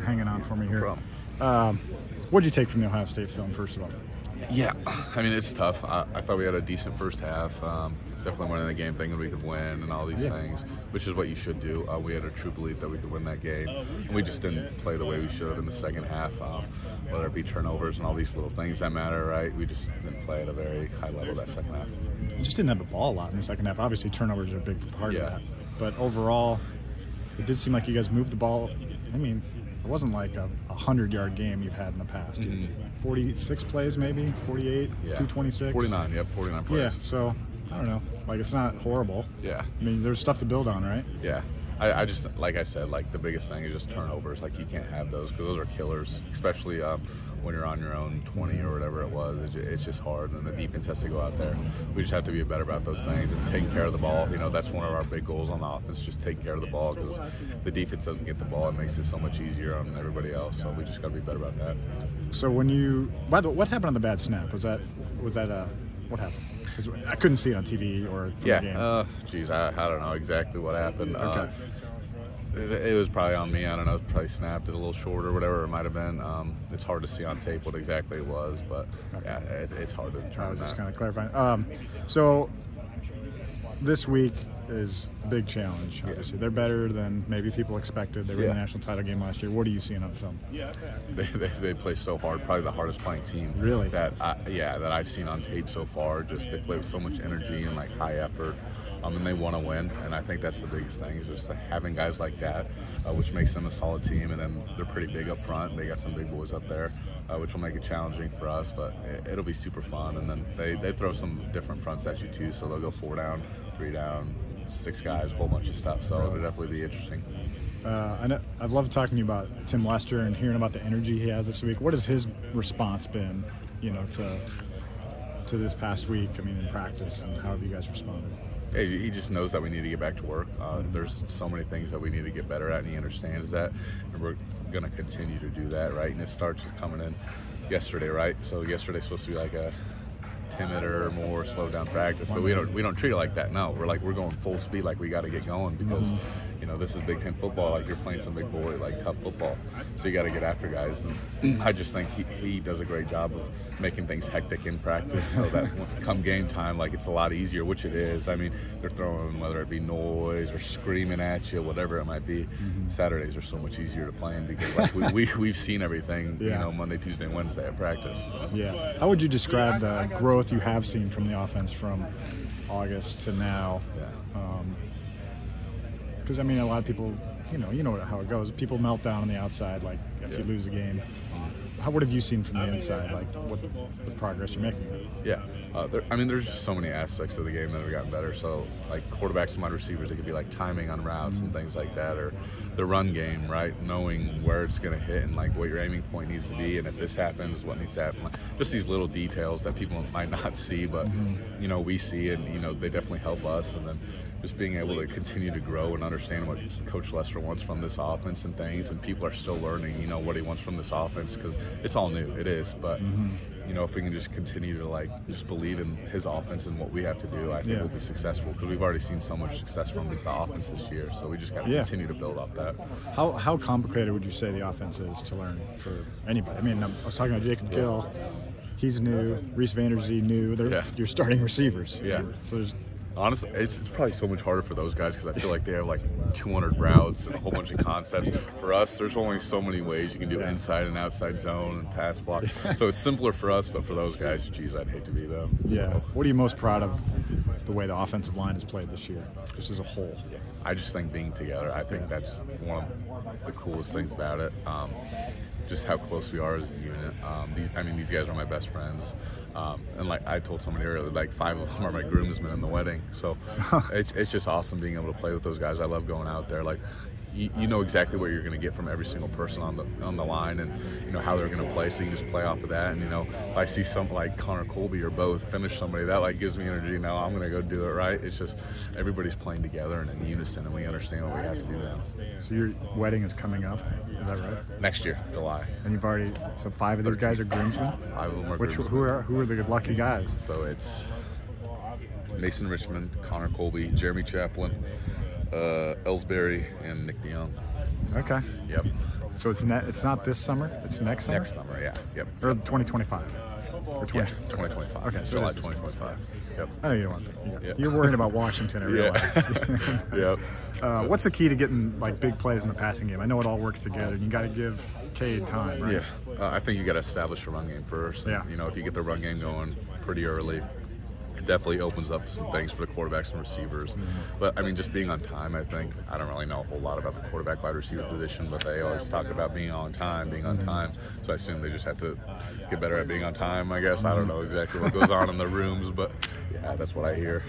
hanging on for me here. problem. Um, what'd you take from the Ohio State film, first of all? Yeah, I mean it's tough. I, I thought we had a decent first half. Um, definitely winning the game, thinking we could win and all these Yeah. things, which is what you should do. Uh, we had a true belief that we could win that game, and we just didn't play the way we should in the second half. Um, whether it be turnovers and all these little things that matter, right? We just didn't play at a very high level that second half. You just didn't have the ball a lot in the second half. Obviously, turnovers are a big part Yeah. of that. But overall, it did seem like you guys moved the ball. I mean, it wasn't like a, a hundred yard game you've had in the past. You- Mhm. 46 plays, maybe 48, Yeah, 226. 49. Yep, 49 plays. Yeah. So I don't know. Like it's not horrible. Yeah. I mean, there's stuff to build on, right? Yeah. I, I just, like I said, like the biggest thing is just turnovers. Like you can't have those because those are killers, especially um, when you're on your own 20 or whatever it was. It's just hard, and the defense has to go out there. We just have to be better about those things and taking care of the ball. You know, that's one of our big goals on the offense, just take care of the ball because the defense doesn't get the ball. It makes it so much easier on everybody else. So we just got to be better about that. So when you, by the way, what happened on the bad snap? Was that was that uh, what happened? I couldn't see it on TV or Yeah. the game. Uh, geez, I, I don't know exactly what happened. Uh, Okay. It, it was probably on me. I don't know. It probably snapped it a little short or whatever it might have been. Um, it's hard to see on tape what exactly it was, but yeah, it, it's hard to I determine was just kind of clarifying. Um, so this week is a big challenge. Obviously, they're better than maybe people expected. They were in the national title game last year. What are you seeing on film? They, they, they play so hard. Probably the hardest playing team. Really? That I, yeah, that I've seen on tape so far. Just they play with so much energy and like high effort. Um, and they want to win, and I think that's the biggest thing is just having guys like that, uh, which makes them a solid team. And then they're pretty big up front. They got some big boys up there, uh, which will make it challenging for us. But it, it'll be super fun. And then they, they throw some different fronts at you too. So they'll go four down, three down, six guys, a whole bunch of stuff. So it'll definitely be interesting. Uh, I know, I've loved talking to you about Tim Lester and hearing about the energy he has this week. What has his response been, you know, to to this past week? I mean, in practice, and how have you guys responded? Yeah, he just knows that we need to get back to work. Uh, there's so many things that we need to get better at, and he understands that. And we're going to continue to do that, right? And it starts with coming in yesterday, right? So yesterday's supposed to be like a timid or more slowed down practice, but we don't we don't treat it like that. No, we're like we're going full speed, like we got to get going because you know this is Big Ten football. Like you're playing some big boy, like tough football. So you got to get after guys. And I just think he, he does a great job of making things hectic in practice, so that come game time, like it's a lot easier, which it is. I mean, they're throwing whether it be noise or screaming at you, whatever it might be. Mm-hmm. Saturdays are so much easier to play in because like we, we we've seen everything, you know, Monday, Tuesday, Wednesday at practice. Yeah. How would you describe the growth you have seen from the offense from August to now? Yeah. Um, Because I mean, a lot of people, you know, you know how it goes. People melt down on the outside, like if you lose a game. How what have you seen from the inside, like what the, progress you're making? Yeah, uh, there, I mean, there's just so many aspects of the game that have gotten better. So, like quarterbacks and wide receivers, it could be like timing on routes and things like that, or the run game, right? Knowing where it's going to hit and like what your aiming point needs to be, and if this happens, what needs to happen. Like, just these little details that people might not see, but you know we see, and you know they definitely help us. And then just being able to continue to grow and understand what Coach Lester wants from this offense and things, and people are still learning, you know, what he wants from this offense because it's all new. It is, but mm-hmm. you know, if we can just continue to like just believe in his offense and what we have to do, I think Yeah. we'll be successful because we've already seen so much success from the offense this year. So we just got to Yeah. continue to build up that. How how complicated would you say the offense is to learn for anybody? I mean, I was talking to Jacob Gill. He's new. Reece Vander Zee new. They're Yeah. you're starting receivers. Yeah. So there's Honestly, it's, it's probably so much harder for those guys because I feel like they have like 200 routes and a whole bunch of concepts. For us, there's only so many ways you can do inside and outside zone and pass block. so it's simpler for us, but for those guys, geez, I'd hate to be them. yeah. What are you most proud of the way the offensive line has played this year, just as a whole? I just think being together, I think Yeah. that's one of the coolest things about it. Um, just how close we are as a unit. Um, these, I mean, these guys are my best friends. Um, and like I told somebody earlier, like five of them are my groomsmen in the wedding. So it's, it's just awesome being able to play with those guys. I love going out there. Like you, you know exactly what you're going to get from every single person on the on the line, and you know how they're going to play. So you can just play off of that. And you know, if I see something like Connor Colby or both finish somebody, that like gives me energy. Now I'm going to go do it right. It's just everybody's playing together and in unison, and we understand what we have to do now. So your wedding is coming up. Is that right? Next year, July. And you've already so five of these guys are groomsmen. Five of them are Which groomsmen. who are who are the lucky guys? So it's Mason Richman, Connor Colby, Jeremy Chaplin, uh, Elsbury, and Nick DeJong. Okay. Yep. So it's ne- it's not this summer. It's next summer. Next summer, yeah. Yep. Or 2025. Or 20. Yeah, 2025. Okay, so July it is- 2025. Yep. I know you don't want that. You're, Yeah. you're worried about Washington. I realize. yep. Uh, what's the key to getting like big plays in the passing game? I know it all works together. You got to give Cade time, right? Yeah, uh, I think you got to establish the run game first. Yeah. You know, if you get the run game going pretty early, it definitely opens up some things for the quarterbacks and receivers. But I mean, just being on time, I think I don't really know a whole lot about the quarterback wide receiver position, but they always talk about being on time, being on time. So I assume they just have to get better at being on time. I guess I don't know exactly what goes on in the rooms, but yeah, that's what I hear.